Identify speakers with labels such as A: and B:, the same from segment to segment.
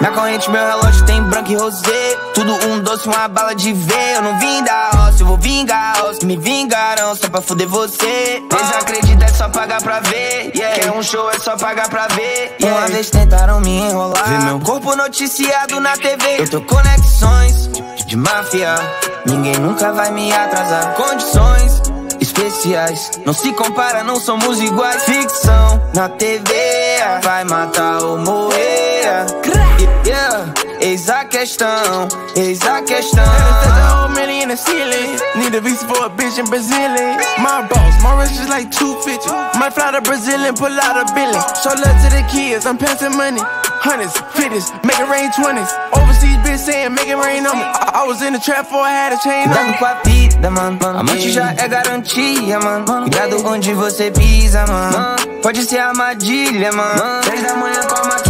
A: Minha corrente, meu relógio tem branco e rosé. Tudo um doce, uma bala de ver. Eu não vim da roça, eu vou vingar os que me vingaram só pra fuder você. Desacredita, é só pagar pra ver. Yeah. Quer um show, é só pagar pra ver. Yeah. Uma vez tentaram me enrolar. Vê meu corpo noticiado na TV. Eu tô conexões de, de máfia. Ninguém nunca vai me atrasar. Condições especiais. Não se compara, não somos iguais. Ficção na TV vai matar ou morrer. Yeah, eis a questão, eis a questão.
B: in the ceiling. Need a visa for a bitch in Brazilian. My boss, my wrist is like 250. Might fly to Brazil and pull out a billion. Show love to the kids, I'm passing money. Hundreds, fifties, make it rain twenties. Overseas bitch saying make it rain on me. I, I was in the trap before I had a chain on
A: Cuidado com a vida, mano. Amante já é garantia, mano. Cuidado onde você pisa, mano. Pode ser armadilha, mano. Três da manhã com a.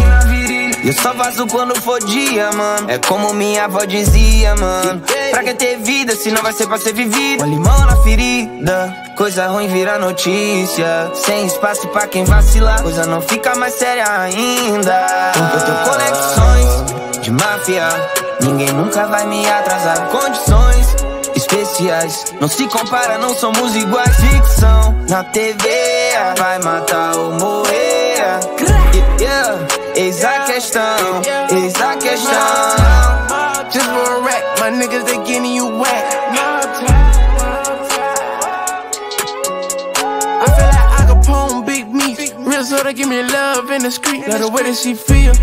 A: Eu só faço quando for dia, mano. É como minha avó dizia, mano. Pra que ter vida se não vai ser pra ser vivido? Com limão na ferida. Coisa ruim vira notícia. Sem espaço pra quem vacilar. Coisa não fica mais séria ainda. Eu tenho conexões de máfia. Ninguém nunca vai me atrasar. Condições especiais. Não se compara, não somos iguais. Ficção na TV vai matar ou morrer. A questão, a questão.
B: Just for a rack, my niggas they getting you wet. I feel like Al Capone, big me. Real so they give me love in the street. Love the way that she feel.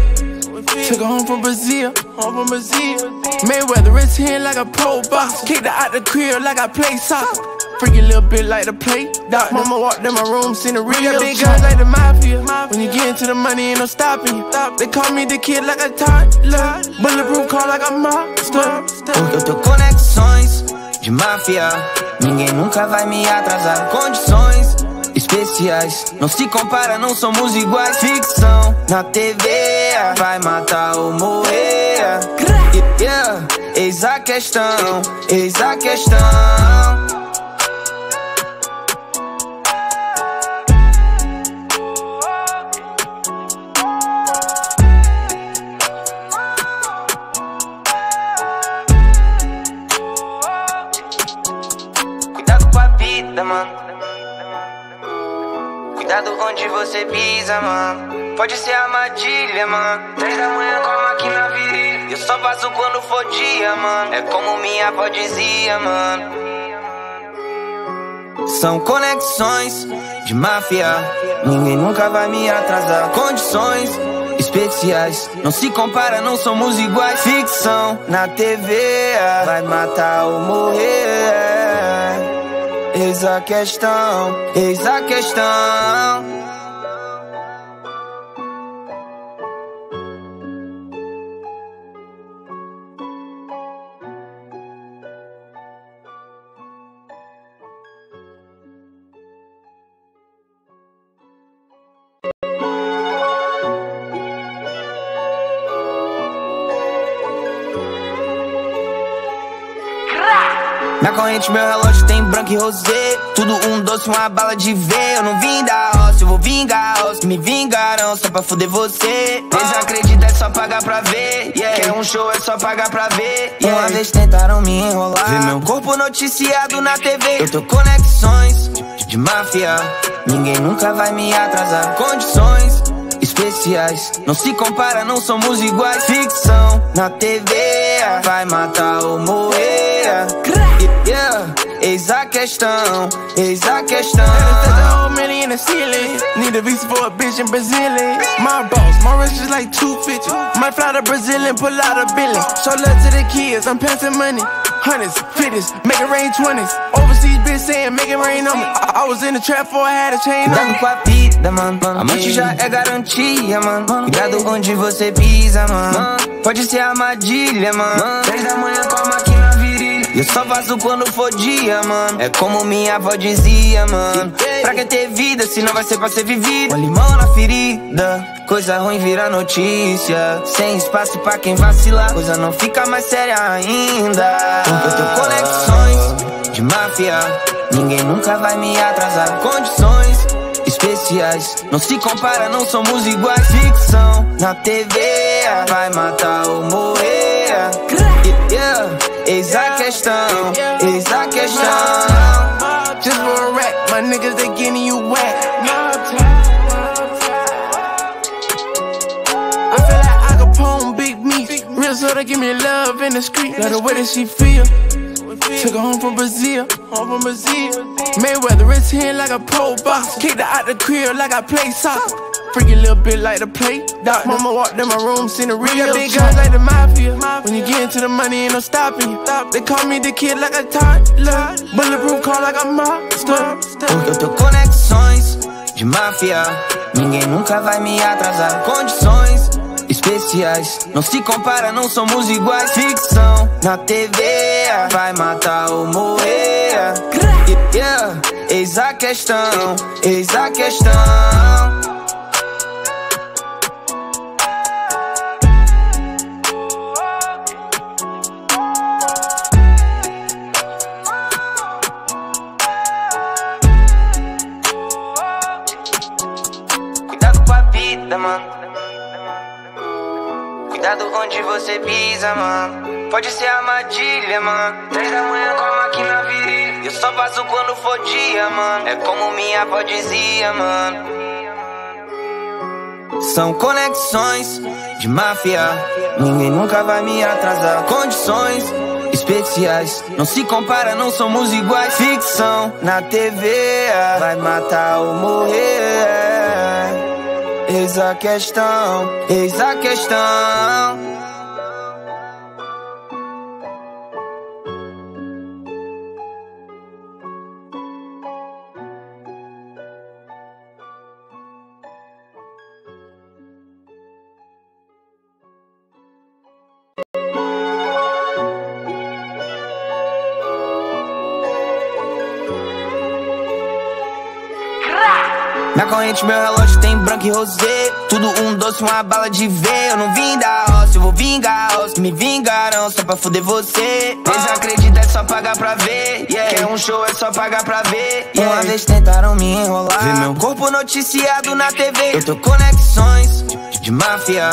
B: Took her home from Brazil, home from Brazil. Mayweather is here like a pro box. Kicked her out the crib like I play soccer. Freaky little bit like the play. Doc, mama walked in my room, seen the real got big guns like the mafia. When you get into the money, ain't no stopping you. They call me the kid like a toddler. Bulletproof car like a monster.
A: Porque eu tô conexões de máfia. Ninguém nunca vai me atrasar. Condições especiais. Não se compara, não somos iguais. Ficção na TV vai matar ou morrer. Yeah, eis a questão, eis a questão. Você pisa, mano. Pode ser armadilha, mano. Três da manhã com a máquina viril. Eu só faço quando for dia, mano. É como minha dizia, mano. São conexões de máfia. Ninguém nunca vai me atrasar. Condições especiais. Não se compara, não somos iguais. Ficção na TV vai matar ou morrer. Eis a questão, eis a questão. Meu relógio tem branco e rosé. Tudo um doce, uma bala de ver. Eu não vim da roça, eu vou vingar os que me vingaram só pra fuder você. Desacredita, é só pagar pra ver. Yeah. Quer um show, é só pagar pra ver. Yeah. Uma vez tentaram me enrolar. Ver meu corpo noticiado na TV. Eu tô conexões de, de máfia. Ninguém nunca vai me atrasar. Condições especiais. Não se compara, não somos iguais. Ficção na TV vai matar ou morrer. Yeah, eis a questão, eis a questão.
B: old money in the ceiling. Need a visa for a bitch in Brazilian. My boss, my wrist is like 250. Might fly to Brazil and pull out a billion. Show love to the kids, I'm passing money. Hundreds, fifties, make it rain twenties. Overseas bitch saying make it rain on me. I, I was in the trap before I had a chain on me.
A: com a vida, mano. Amante já é garantia, mano. Cuidado onde você pisa, mano. Pode ser armadilha, mano. Três da manhã com Eu só faço quando for dia, mano. É como minha avó dizia, mano. Pra que ter vida se não vai ser pra ser vivido? Com limão na ferida. Coisa ruim vira notícia. Sem espaço pra quem vacilar. Coisa não fica mais séria ainda. Tenho conexões de máfia. Ninguém nunca vai me atrasar. Condições especiais. Não se compara, não somos iguais. Ficção na TV. Vai matar ou morrer. Yeah, eis a questão, eis a questão.
B: Just for a rack, my niggas they getting you wet. I feel like Al Capone, big me. Real so they give me love in the street. Love the way that she feel. Took her home from Brazil, home from Brazil. Mayweather is here like a pro box. Kicked her out the crib like I play soccer. Freaky little bit like the play. Doc, mama walked in my room, seen the real big guys like the mafia. When you get into the money, ain't no stopping you. They call me the kid like a toddler. Bulletproof car like a monster.
A: Porque eu tô conexões de máfia. Ninguém nunca vai me atrasar. Condições especiais. Não se compara, não somos iguais. Ficção na TV. Vai matar ou morrer. Yeah, eis a questão, eis a questão. Onde você pisa, mano. Pode ser armadilha, mano. Três da manhã com a máquina viril. Eu só faço quando for dia, mano. É como minha avó dizia, mano. São conexões de máfia. Ninguém nunca vai me atrasar. Condições especiais. Não se compara, não somos iguais. Ficção na TV. Vai matar ou morrer. Eis a questão, eis a questão. Corrente meu relógio tem branco e rosé. Tudo um doce, uma bala de ver Eu não vim da roça, eu vou vingar os que me vingaram só pra fuder você. Desacredita, é só pagar pra ver. Yeah. Quer um show, é só pagar pra ver. Yeah. Uma vez tentaram me enrolar. Vê meu. Corpo noticiado na TV Eu tô conexões de, de máfia.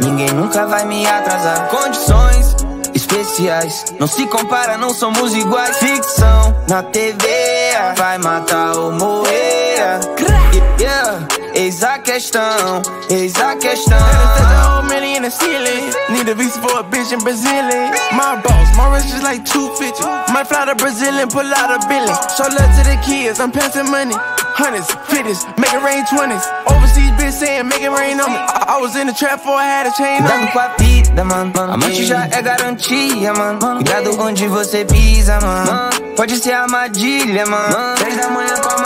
A: Ninguém nunca vai me atrasar. Condições especiais. Não se compara, não somos iguais. Ficção na TV Vai matar ou morrer Yeah, eis a questão, eis a questão.
B: There's a million in the ceiling. Need a visa for a bitch in Brazilian. My boss, my wrist is like 250. Might fly to Brazil and pull out a billion. Show love to the kids, I'm passing money. Hundreds, fifties, make it rain twenties. Overseas bitch saying make it rain on me. I, I was in the trap before I had a chain on me.
A: com a vida, mano. Amante já é garantia, mano. Cuidado onde você pisa, mano. Pode ser armadilha, mano. Três da manhã com a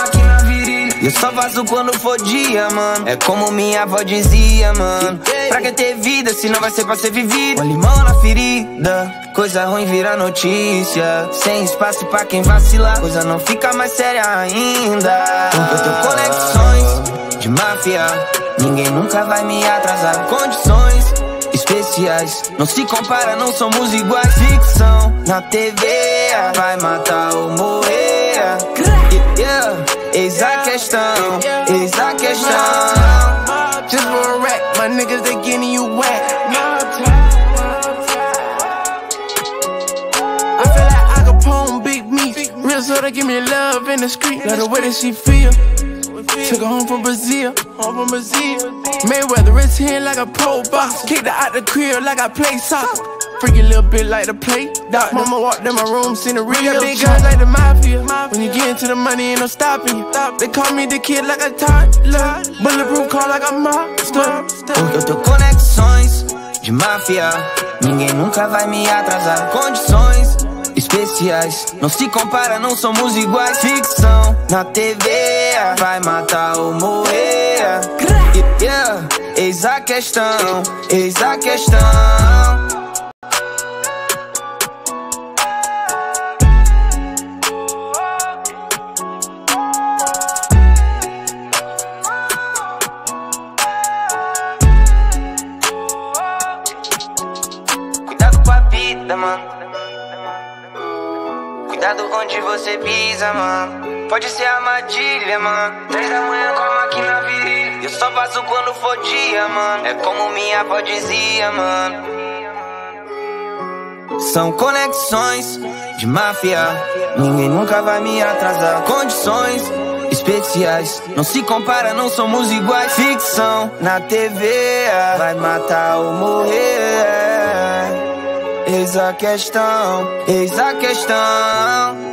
A: eu só faço quando for dia, mano. É como minha avó dizia, mano. Pra que ter vida se não vai ser pra ser vivido? Com limão na ferida. Coisa ruim vira notícia. Sem espaço pra quem vacilar. Coisa não fica mais séria ainda. Eu tenho conexões de máfia. Ninguém nunca vai me atrasar. Condições especiais. Não se compara, não somos iguais. Ficção na TV. Vai matar ou morrer. Yeah, eis a questão, eis a questão.
B: Just for a rack, my niggas they getting you wet. I feel like I Al Capone, big me. Real so they give me love in the street. Love the way that she feel. Took her home from Brazil, home from Brazil. Mayweather is here like a pro box. Kicked her out the crib like I play soccer. Freaky little bit like the play. Doc, mama walked in my room, seen the real big guys like the mafia. When you get into the money, ain't no stopping you. They call me the kid like a toddler. Bulletproof car like a monster.
A: Porque eu tô conexões de máfia. Ninguém nunca vai me atrasar. Condições especiais. Não se compara, não somos iguais. Ficção na TV. Vai matar ou morrer. Yeah, eis a questão, eis a questão. Mano. Pode ser armadilha, mano. Três da manhã com a máquina viril. Eu só faço quando for dia, mano. É como minha dizia, mano. São conexões de máfia. Ninguém nunca vai me atrasar. Condições especiais. Não se compara, não somos iguais. Ficção na TV vai matar ou morrer. Eis a questão, eis a questão.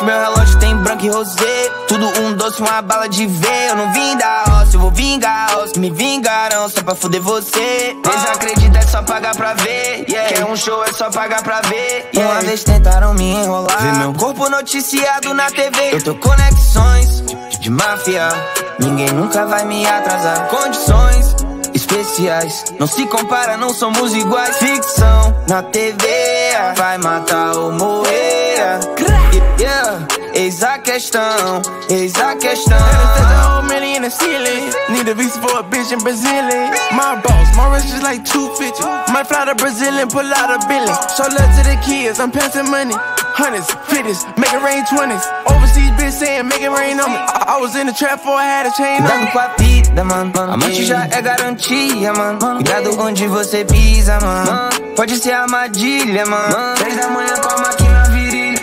A: Meu relógio tem branco e rosé. Tudo um doce, uma bala de ver. Eu não vim da roça, eu vou vingar os Me vingarão só pra fuder você. Desacredita, é só pagar pra ver. Yeah. Quer um show, é só pagar pra ver. Yeah. Uma vez tentaram me enrolar. Vê meu corpo noticiado na TV Eu tô conexões de, de máfia. Ninguém nunca vai me atrasar. Condições especiais. Não se compara, não somos iguais. Ficção na TV Vai matar ou morrer Yeah, eis a questão, eis a questão.
B: Million in the ceiling. Need a visa for a bitch in Brazilian. My boss, my wrist is like 250. Might fly to Brazil and pull out a billion. Show love to the kids, I'm passing money. Hundreds, fifties, make it rain twenties. Overseas bitch saying make it rain on me. I, I was in the trap for I had a chain on
A: me. com a vida, mano. Amante já é garantia, mano. Cuidado onde você pisa, mano. Pode ser armadilha, mano. Três da manhã a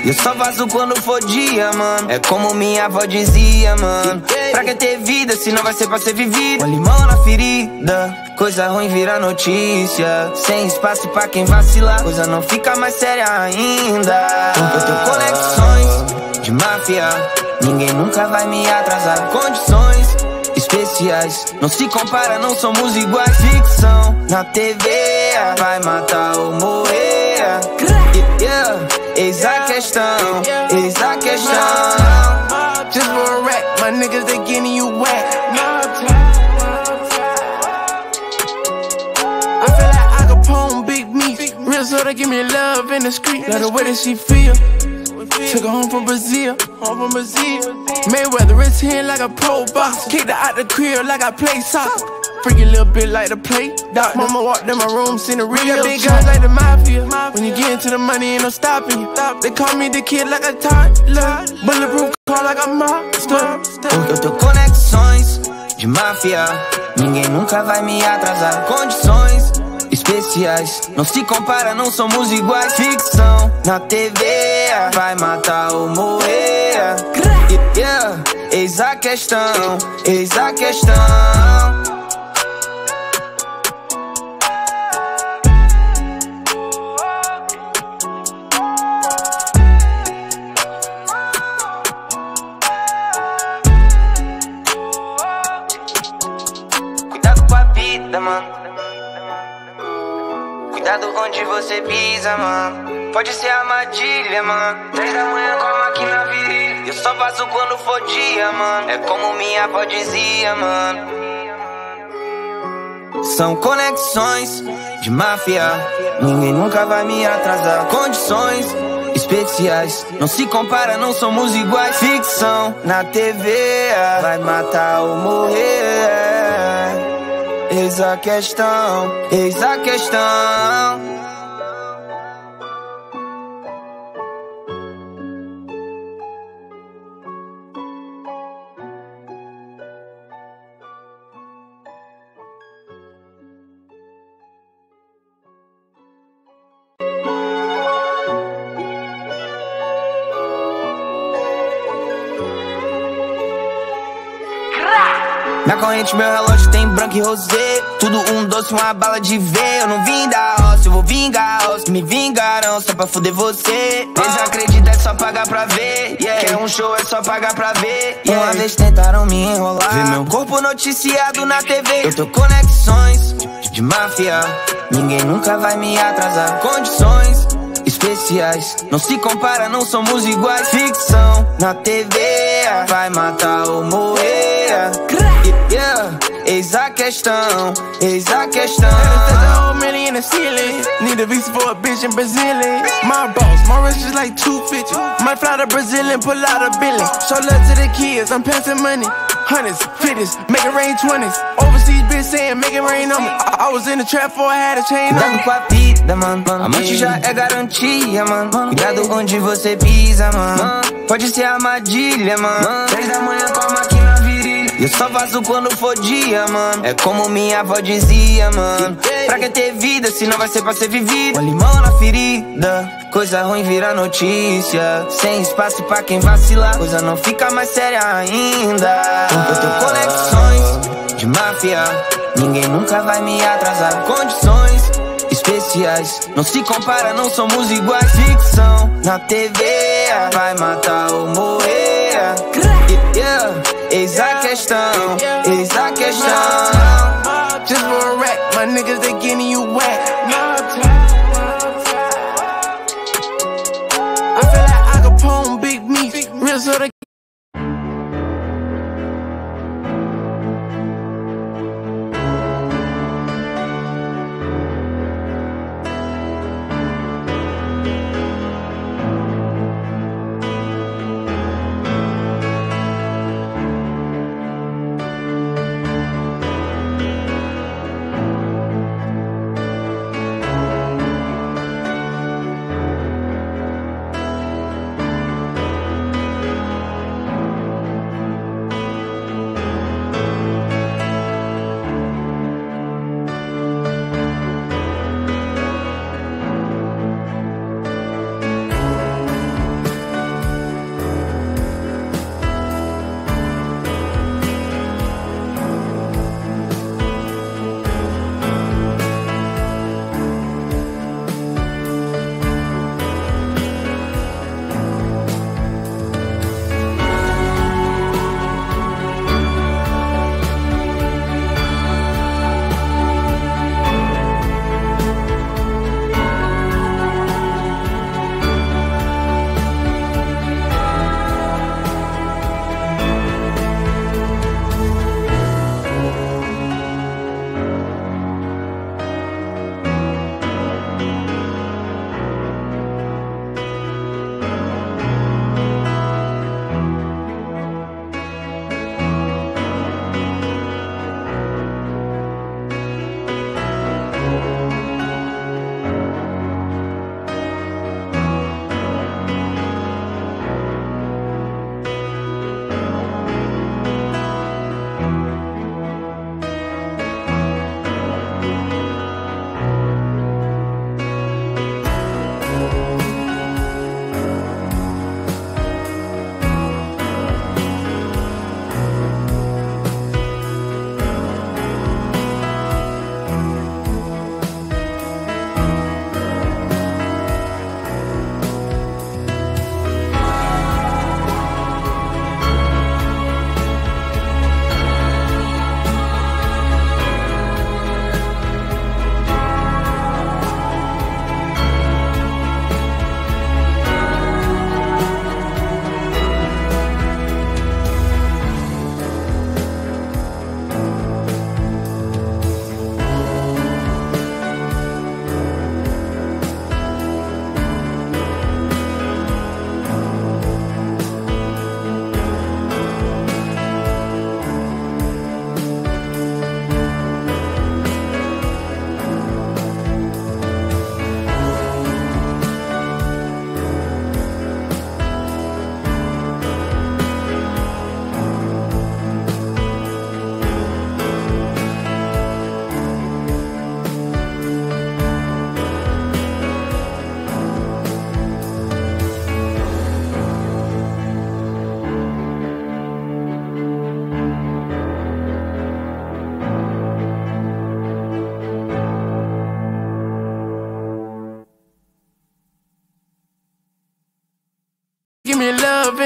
A: eu só faço quando for dia, mano. É como minha avó dizia, mano. Pra que ter vida se não vai ser pra ser vivido? Com limão na ferida, coisa ruim vira notícia. Sem espaço pra quem vacilar, coisa não fica mais séria ainda. Eu tenho conexões de máfia. Ninguém nunca vai me atrasar. Condições especiais. Não se compara, não somos iguais. Ficção na TV vai matar ou morrer. Yeah, questão, eis a questão.
B: Just for a rack, my niggas they getting you wet. I feel like Al Capone, big meat. Real so they give me love in the street. Love the way that she feel. Took her home from Brazil, home from Brazil. Mayweather is here like a pro box. Kicked her out the crib like I play soccer. Freaky little bit like the play. Doc, mama walked in my room, seen the real big guys like the mafia. When you get into the money, ain't no stopping you. They call me the kid like a toddler. Bulletproof car like a monster.
A: Porque eu tô conexões de máfia. Ninguém nunca vai me atrasar. Condições especiais. Não se compara, não somos iguais. Ficção na TV vai matar ou morrer. Yeah, eis a questão, eis a questão. Onde você pisa, mano. Pode ser armadilha, mano. Três da manhã com a máquina viril. Eu só faço quando for dia, mano. É como minha avó dizia, mano. São conexões de máfia. Ninguém nunca vai me atrasar. Condições especiais. Não se compara, não somos iguais. Ficção na TV vai matar ou morrer. Eis a questão, eis a questão. Na corrente meu relógio tem branco e rosé. Tudo um doce, uma bala de ver Eu não vim da roça, eu vou vingar os Me vingarão só pra fuder você. Desacredita, é só pagar pra ver. Yeah. Quer um show, é só pagar pra ver. Yeah. Uma vez tentaram me enrolar. Vê meu. Corpo noticiado na TV Eu tô conexões de, de máfia. Ninguém nunca vai me atrasar. Condições especiais. Não se compara, não somos iguais. Ficção na TV Vai matar ou morrer Yeah, yeah, eis a questão, eis a questão.
B: in the ceiling. Need a visa for a bitch in Brazilian. My boss, my wrist is like 250. Might fly to Brazil and pull out a billion. Show love to the kids, I'm passing money. Hundreds, fifties, make it rain twenties. Overseas bitch saying make it rain on me. I, I was in the trap before I had a chain on
A: me. com a vida, mano. Amante já é garantia, mano. Cuidado onde você pisa, mano. Pode ser armadilha, mano. 10 da manhã com a máquina eu só faço quando for dia, mano. É como minha avó dizia, mano. Pra que ter vida se não vai ser pra ser vivido? Com limão na ferida, coisa ruim vira notícia. Sem espaço pra quem vacilar, coisa não fica mais séria ainda. Eu tenho conexões de máfia, ninguém nunca vai me atrasar. Condições especiais, não se compara, não somos iguais. Ficção na TV vai matar ou morrer. Yeah. Eis a questão, eis a questão.
B: Just for a rack, my niggas they getting you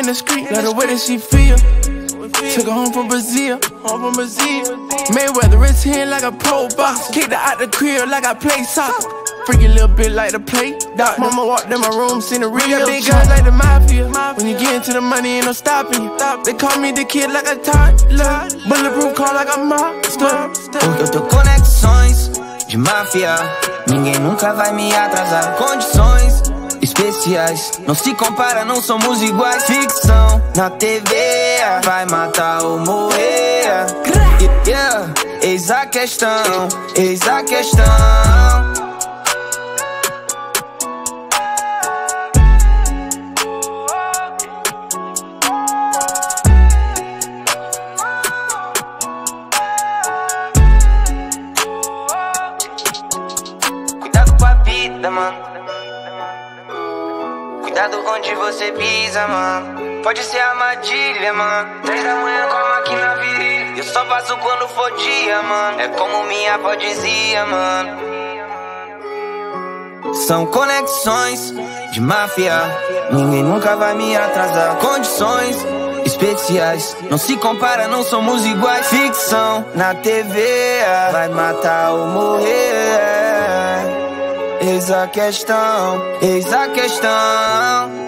B: in the street, love the way that she feel. Took her home from Brazil, home from Brazil. Mayweather, wrist hand like a pro boxer. Kicked her out the crib like I play soccer. Freaky little bit like the play. Doc, mama walked in my room, seen the real. got big guns like the mafia. When you get into the money, ain't no stopping you. They call me the kid like a toddler. Bulletproof car like a monster.
A: Porque eu tô conexões de máfia. Ninguém nunca vai me atrasar. Condições especiais. Não se compara, não somos iguais. Ficção na TV vai matar ou morrer. Yeah, eis a questão, eis a questão. Cuidado com a vida, mano. Cuidado onde você pisa, mano. Pode ser armadilha, mano. Três da manhã com a máquina viril. Eu só faço quando for dia, mano. É como minha avó dizia, mano. São conexões de máfia. Ninguém nunca vai me atrasar. Condições especiais. Não se compara, não somos iguais. Ficção na TV vai matar ou morrer. Eis a questão, eis a questão.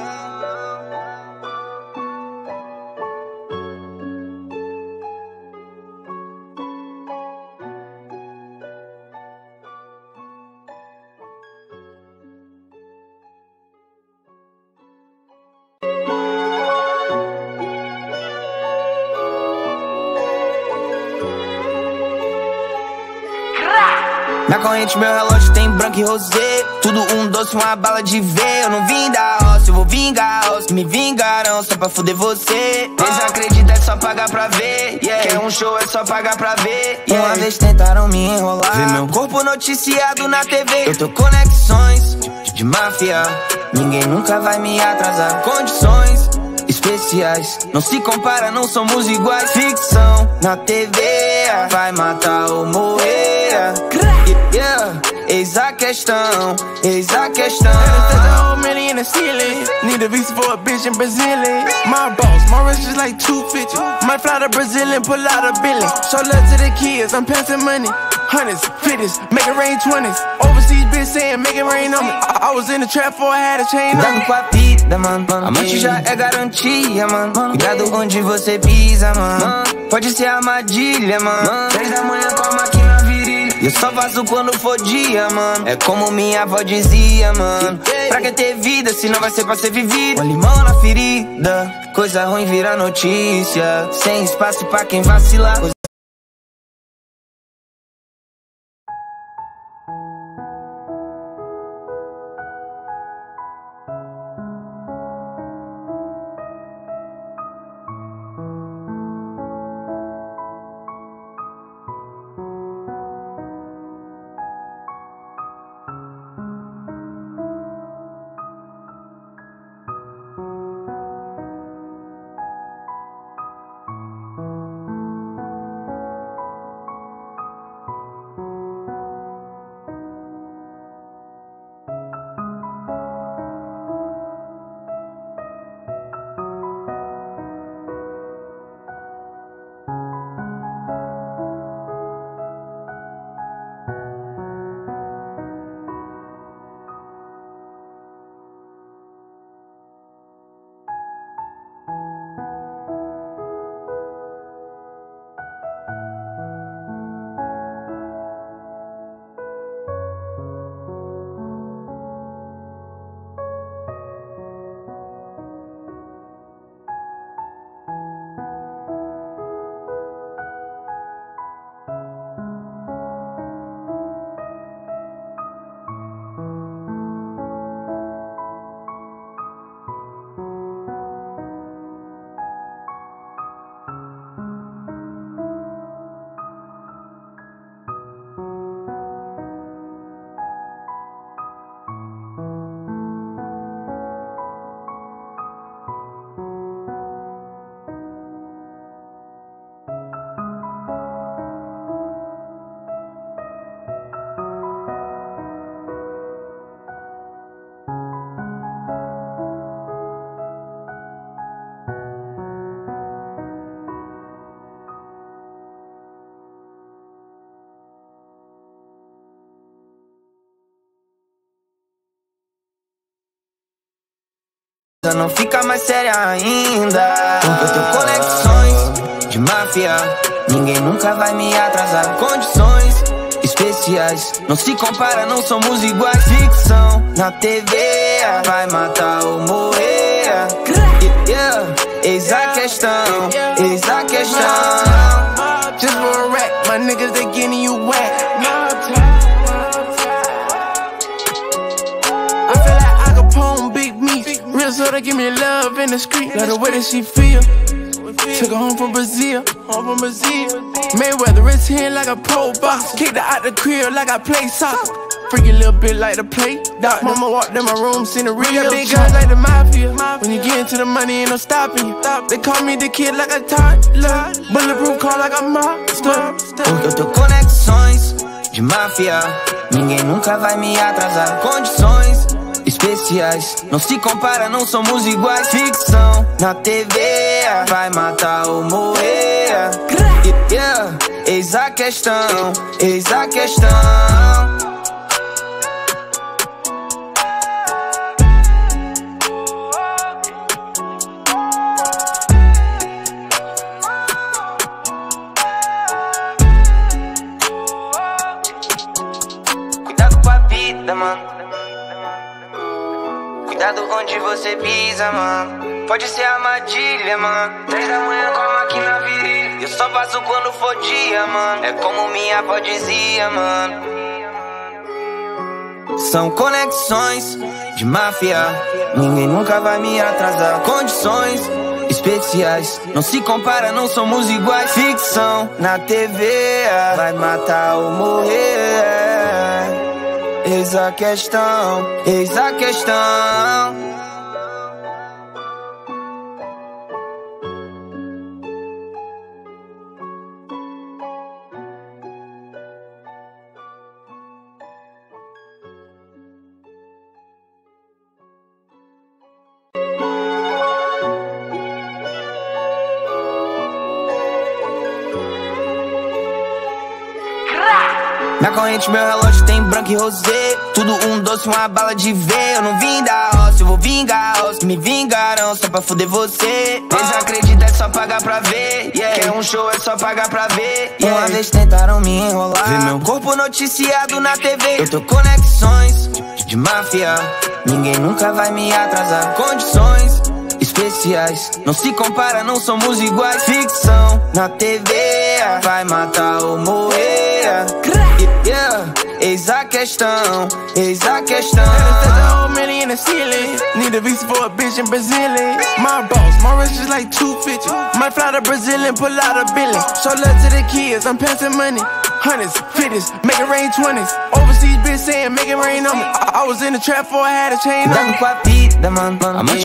A: Minha corrente, meu relógio tem branco e rosé. Tudo um doce, uma bala de ver. Eu não vim da roça, eu vou vingar os que me vingaram só pra fuder você. Desacredita, é só pagar pra ver. Yeah. Quer um show, é só pagar pra ver. Yeah. Uma vez tentaram me enrolar. Ver meu corpo noticiado na TV. Eu tô conexões de, de máfia. Ninguém nunca vai me atrasar. Condições especiais. Não se compara, não somos iguais. Ficção na TV vai matar ou morrer. Yeah, eis a questão, eis a questão.
B: whole million in the ceiling. Need a visa for a bitch in Brazil. My boss, my wrist is like 250. Might fly to Brazil and pull out a billion. Show love to the kids, I'm passing money. Hundreds, fifties, make it rain twenties. Overseas bitch saying make it rain on me. I, I was in the trap before I had a chain on me.
A: com a vida, mano. Já é garantia, mano. Cuidado onde você pisa, mano. Pode ser armadilha, mano. Três da manhã com a. Eu só faço quando for dia, mano. É como minha avó dizia, mano. Pra que ter vida se não vai ser pra ser vivido? Com limão na ferida. Coisa ruim vira notícia. Sem espaço pra quem vacilar. Não fica mais séria ainda. Porque eu tenho conexões de máfia. Ninguém nunca vai me atrasar. Condições especiais. Não se compara, não somos iguais. Ficção na TV vai matar ou morrer. Yeah, Eis a questão, eis a questão.
B: Just for a rack, my niggas they getting you wet. Real so they give me love in the street. Love the way that she feel. Took her home from Brazil, home from Brazil. Mayweather is here like a pro box. Kicked her out the crib like I play soccer. Freaky little bit like the play. Doc, mama walked in my room, seen the real big guys like the mafia. When you get into the money, ain't no stopping you. They call me the kid like a toddler. Bulletproof car like a monster.
A: Porque eu tenho conexões de máfia. Ninguém nunca vai me atrasar. Condições especiais. Não se compara, não somos iguais. Ficção na TV vai matar ou morrer. Yeah, eis a questão, eis a questão. Mano. Pode ser armadilha, mano. Três da manhã com a máquina viril. Eu só faço quando for dia, mano. É como minha avó dizia, mano. São conexões de máfia. Ninguém nunca vai me atrasar. Condições especiais. Não se compara, não somos iguais. Ficção na TV vai matar ou morrer. Eis a questão, eis a questão. Meu relógio tem branco e rosé. Tudo um doce, uma bala de ver Eu não vim da roça, eu vou vingar os que me vingaram só pra fuder você. Desacredita, é só pagar pra ver. Yeah. Quer um show, é só pagar pra ver. Yeah. Uma vez tentaram me enrolar. Ver meu corpo noticiado na TV Eu tenho conexões de, de máfia. Ninguém nunca vai me atrasar. Condições especiais. Não se compara, não somos iguais. Ficção na TV Vai matar ou morrer Yeah, eis a questão, eis a questão.
B: whole million in the ceiling. Need a visa for a bitch in Brazil. My boss, my wrist is like 250. Might fly to Brazil and pull out a billion. Show love to the kids, I'm passing money. Hundreds, fifties, make it rain twenties. Overseas bitch saying make it rain on me. I, I was in the trap before I had a chain on
A: Cuidado
B: me.
A: com a vida, mano.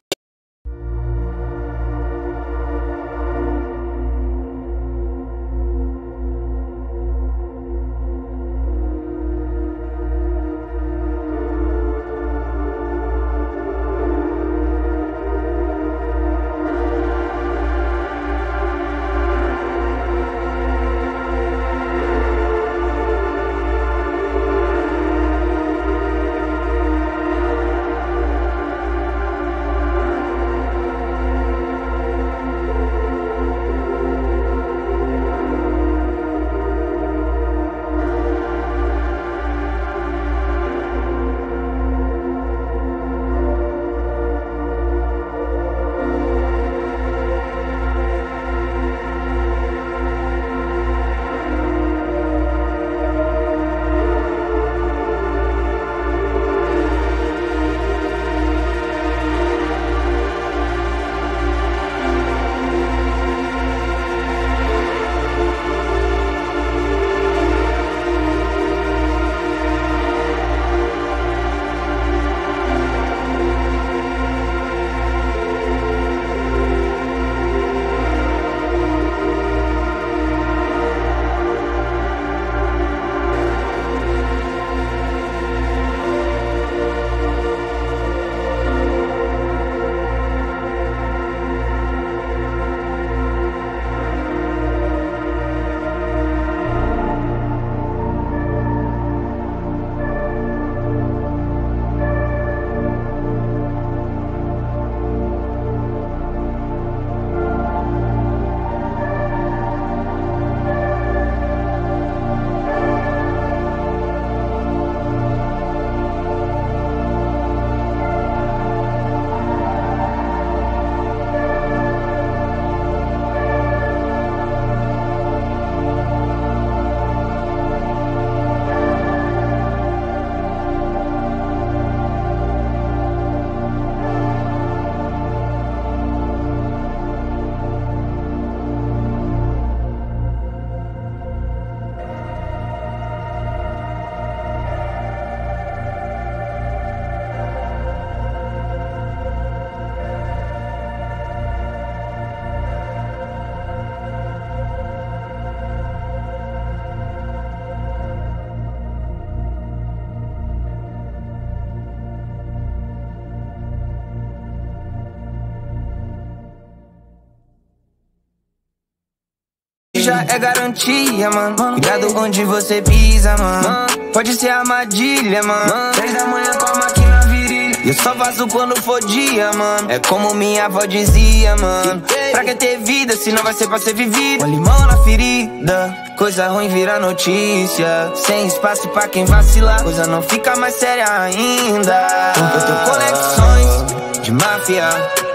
A: É garantia, mano. Cuidado onde você pisa, mano. Pode ser armadilha, mano. Três da manhã com a máquina virilha. Eu só faço quando for dia, mano. É como minha avó dizia, mano. Pra que ter vida se não vai ser pra ser vivido? Com limão na ferida. Coisa ruim vira notícia. Sem espaço pra quem vacilar. Coisa não fica mais séria ainda. Eu tenho conexões de máfia.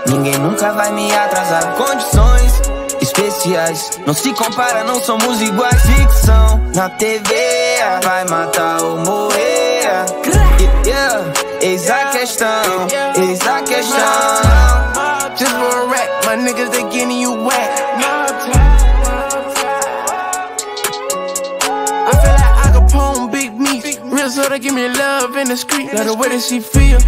A: Ninguém nunca vai me atrasar. Condições especiais. Não se compara, não somos iguais. Ficção na TV vai matar ou morrer. Yeah, yeah. Eis a questão, eis a questão.
B: Just for a rack, my niggas they getting you whack. I feel like Al Capone, big me. Real so they give me love in the street. Love the way that she feel.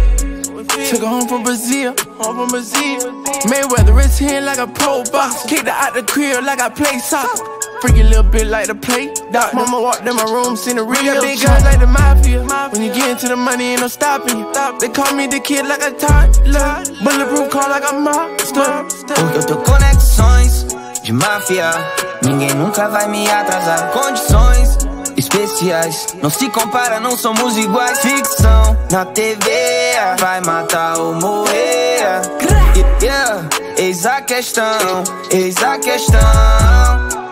B: Took her home from Brazil, home from Brazil. Mayweather wrist hand like a pro box. Kicked her out the crib like I play soccer. Freaky little bit like the play. Doc, mama walked in my room, seen the real big guns like the mafia. When you get into the money, ain't no stopping you. They call me the kid like a toddler. Bulletproof car like a monster.
A: Porque eu tenho conexões de máfia. Ninguém nunca vai me atrasar. Condições especiais. Não se compara, não somos iguais. Ficção na TV vai matar ou morrer. Yeah, eis a questão, eis a questão.